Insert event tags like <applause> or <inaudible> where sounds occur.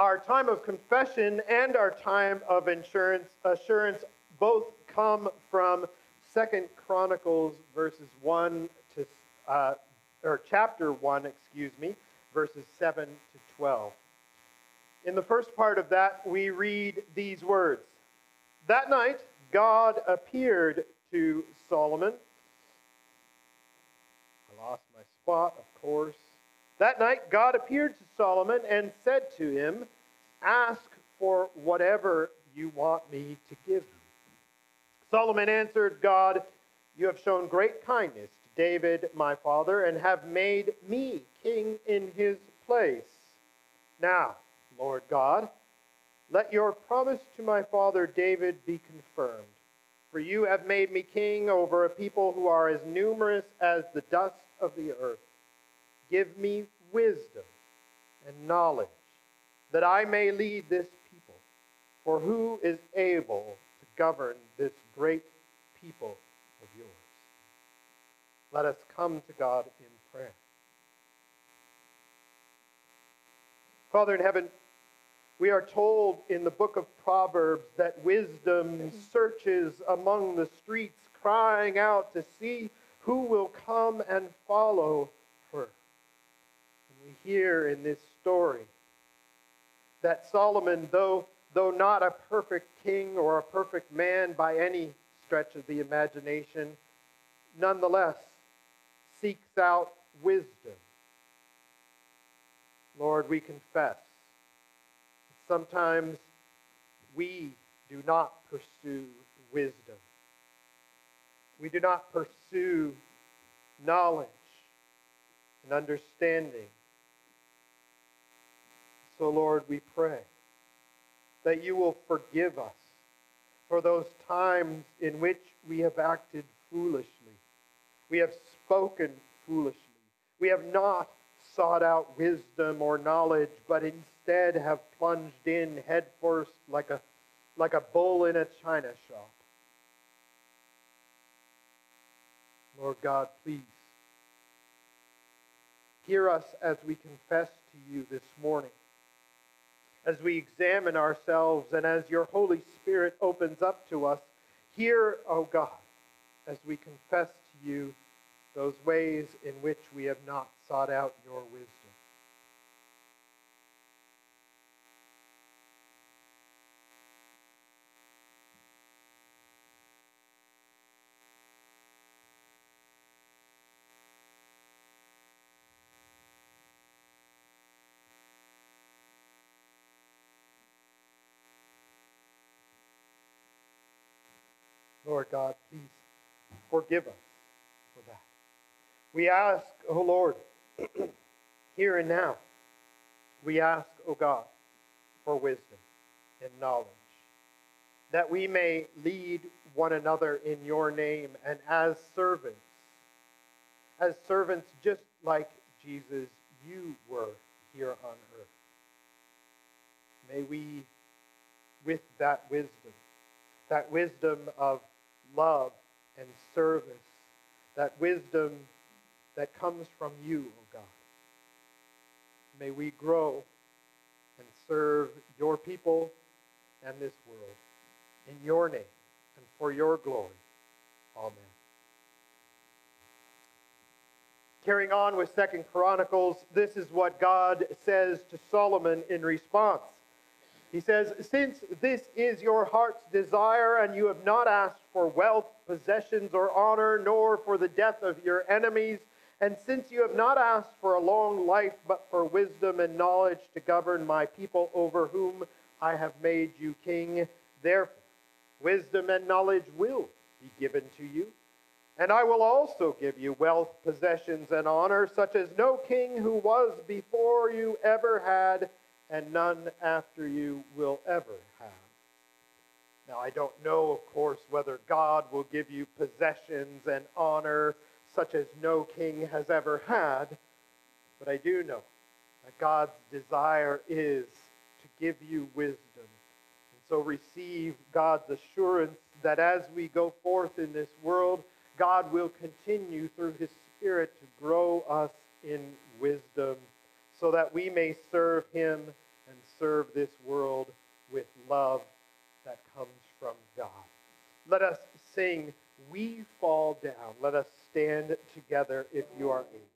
Our time of confession and our time of insurance, assurance both come from Second Chronicles verses 1 to, uh, or chapter 1, excuse me, verses 7 to 12. In the first part of that, we read these words That night, God appeared to Solomon. I lost my spot, of course. That night, God appeared to Solomon and said to him, Ask for whatever you want me to give you. Solomon answered God, You have shown great kindness to David, my father, and have made me king in his place. Now, Lord God, let your promise to my father David be confirmed. For you have made me king over a people who are as numerous as the dust of the earth. Give me wisdom and knowledge, that I may lead this people. For who is able to govern this great people of yours? Let us come to God in prayer. Father in heaven, we are told in the book of Proverbs that wisdom searches among the streets, crying out to see who will come and follow her. And we hear in this story that Solomon, though, though not a perfect king or a perfect man by any stretch of the imagination, nonetheless seeks out wisdom. Lord, we confess sometimes we do not pursue wisdom. We do not pursue knowledge and understanding. So, Lord, we pray that you will forgive us for those times in which we have acted foolishly. We have spoken foolishly. We have not sought out wisdom or knowledge, but instead have plunged in headfirst like a, like a bull in a china shop. Lord God, please hear us as we confess to you this morning, as we examine ourselves, and as your Holy Spirit opens up to us. Hear, O oh God, as we confess to you those ways in which we have not sought out your wisdom. Lord God, please forgive us for that. We ask, O oh Lord, <clears throat> here and now, we ask, O oh God, for wisdom and knowledge, that we may lead one another in your name and as servants, as servants just like Jesus, you were here on earth. May we, with that wisdom, that wisdom of love and service, that wisdom that comes from you, O oh God. May we grow and serve your people and this world in your name and for your glory. Amen. Carrying on with Second Chronicles, this is what God says to Solomon in response. He says, Since this is your heart's desire, and you have not asked for wealth, possessions, or honor, nor for the death of your enemies, and since you have not asked for a long life, but for wisdom and knowledge to govern my people over whom I have made you king, therefore wisdom and knowledge will be given to you. And I will also give you wealth, possessions, and honor, such as no king who was before you ever had, and none after you will ever have. Now, I don't know, of course, whether God will give you possessions and honor such as no king has ever had, but I do know that God's desire is to give you wisdom. And so receive God's assurance that as we go forth in this world, God will continue through his Spirit to grow us in wisdom so that we may serve him and serve this world with love that comes from God. Let us sing, We Fall Down. Let us stand together if you are able.